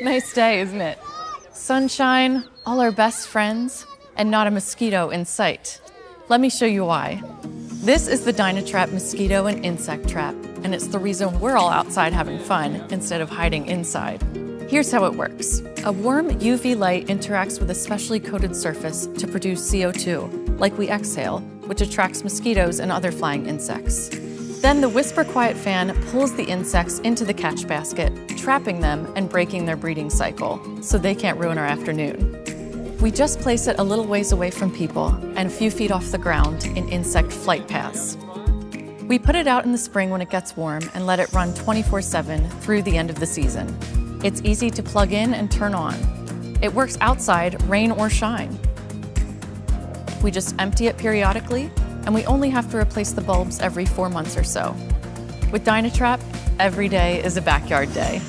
Nice day, isn't it? Sunshine, all our best friends, and not a mosquito in sight. Let me show you why. This is the Dynatrap mosquito and insect trap, and it's the reason we're all outside having fun instead of hiding inside. Here's how it works. A warm UV light interacts with a specially coated surface to produce CO2, like we exhale, which attracts mosquitoes and other flying insects. Then the Whisper Quiet fan pulls the insects into the catch basket, trapping them and breaking their breeding cycle, so they can't ruin our afternoon. We just place it a little ways away from people and a few feet off the ground in insect flight paths. We put it out in the spring when it gets warm and let it run 24 7 through the end of the season. It's easy to plug in and turn on. It works outside, rain or shine. We just empty it periodically, and we only have to replace the bulbs every four months or so. With Dynatrap, every day is a backyard day.